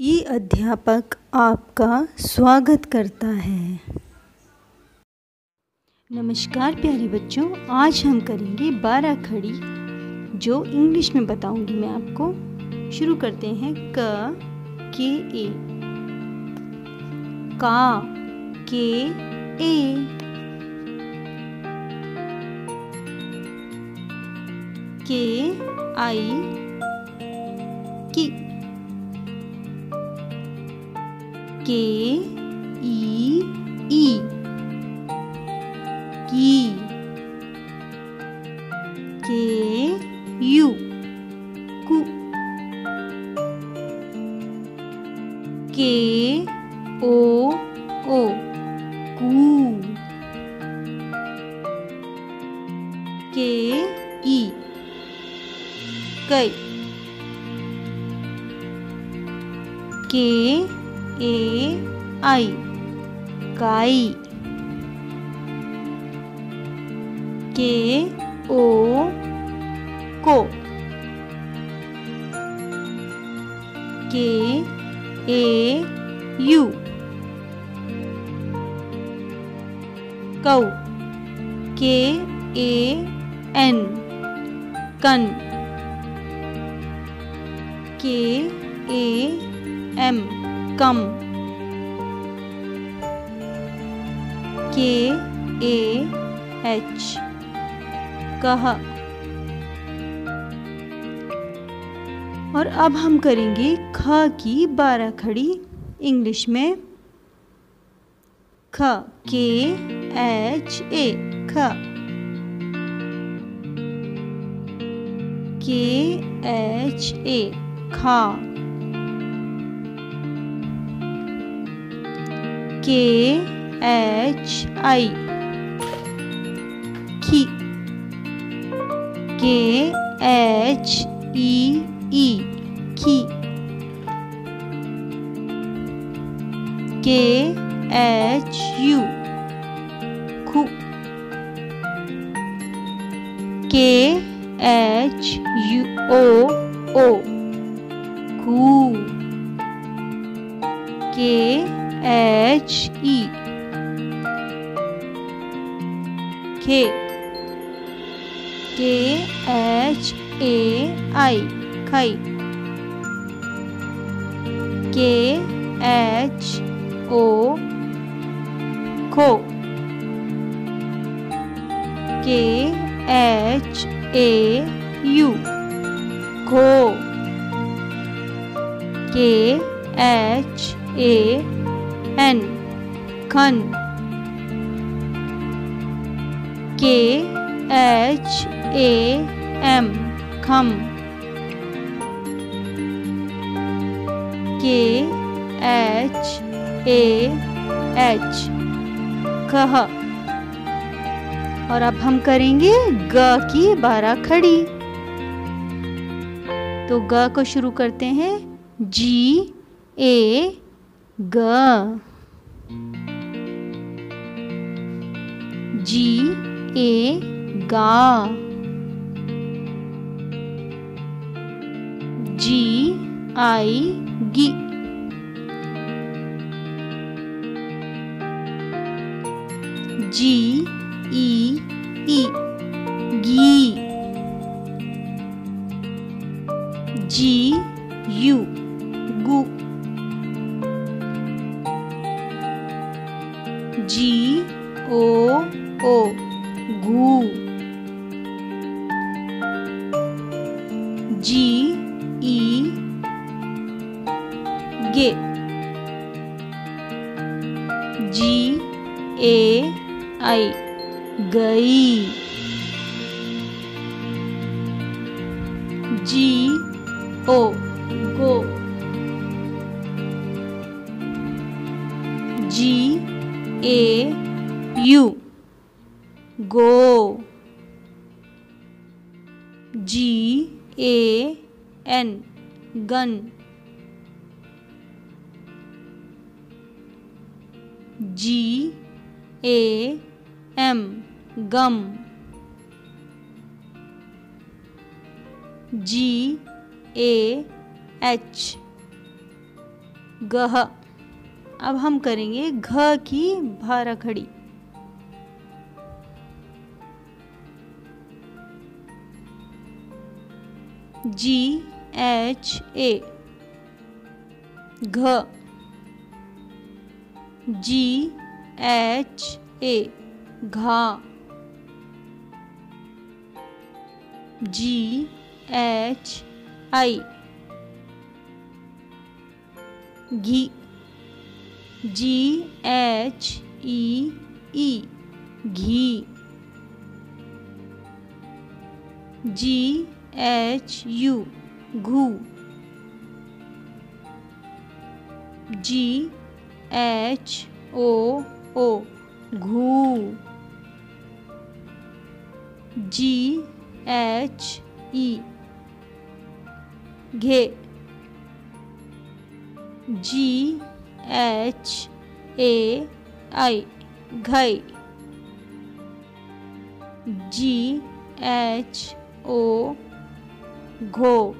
ई अध्यापक आपका स्वागत करता है। नमस्कार प्यारे बच्चों, आज हम करेंगे बारह खड़ी, जो इंग्लिश में बताऊँगी मैं आपको। शुरू करते हैं क, के, ए। का, के, ए। के, आई। K E E. Key K U. Ku K O O. Ku K E. Kai K ए आई काई के ओ को के ए यू कौ के ए एन कन के ए एम कम। के ए एच कह। और अब हम करेंगे ख की बारह खड़ी इंग्लिश में। ख के एच ए ख। के एच ए खा। K H I Khi K H E E Ki. K H E E. Ki. Khu Ku. K H U O O. Ku. K H E K K H A I Kai K H O Ko K H A U Ko K H A N, खन। K, H, A, M, खम। के, H, A, H कह और अब हम करेंगे ग की बारह खड़ी तो ग को शुरू करते हैं, जी, ए G G A ga G I gi G E E gi G ओ ओ गु। जी, ई, गे। जी, ए, आई, गई। G, O, go. G, A U. Go. G. A. N. गन। जी। ए। एम। गम। जी। ए। एच। गह। अब हम करेंगे घ की भारा खड़ी जी एच ए घ जी एच ए घा जी एच आई घी जी एच ई ई घी जी एच यू घू जी एच ओ ओ घू जी एच ई घे जी एच ए आई घई जी एच ओ घो।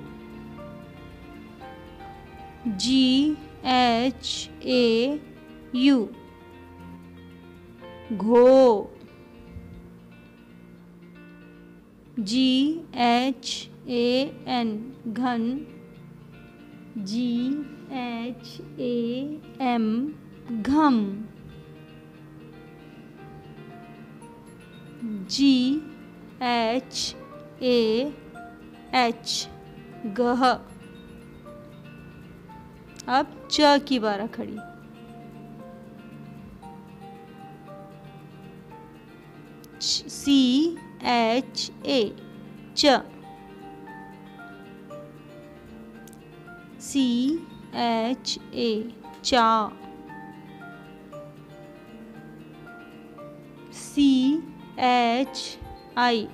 जी एच ए यू घो। जी एच ए एन घन। जी एच ए एम घम। G H A H गह। अब च की बारह खड़ी। सी एच ए च। सी एच ए चा। सी एच आई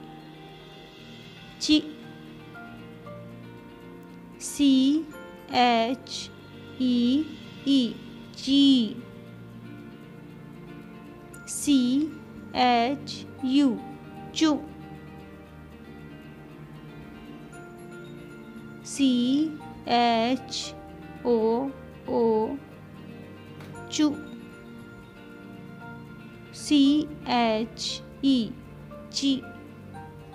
ची C H E E G C H U Chu C H O O Chu C H E G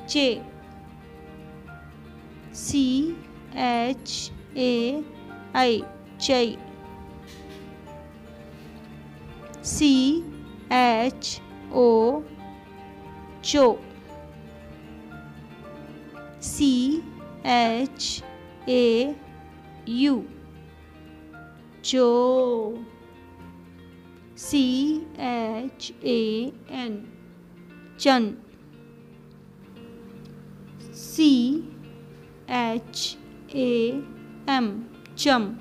J C H A I चई सी एच ओ चो सी H A you चो सी H A N चन सी H A M चम।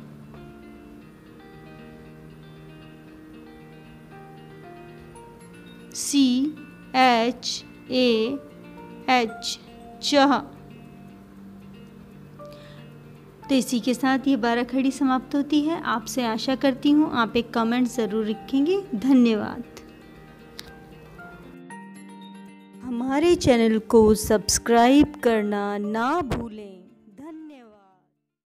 सी H A H चह। तो इसी के साथ ये बारह खड़ी समाप्त होती है। आपसे आशा करती हूँ आप एक कमेंट ज़रूर लिखेंगे धन्यवाद। हमारे चैनल को सब्सक्राइब करना ना भूलें।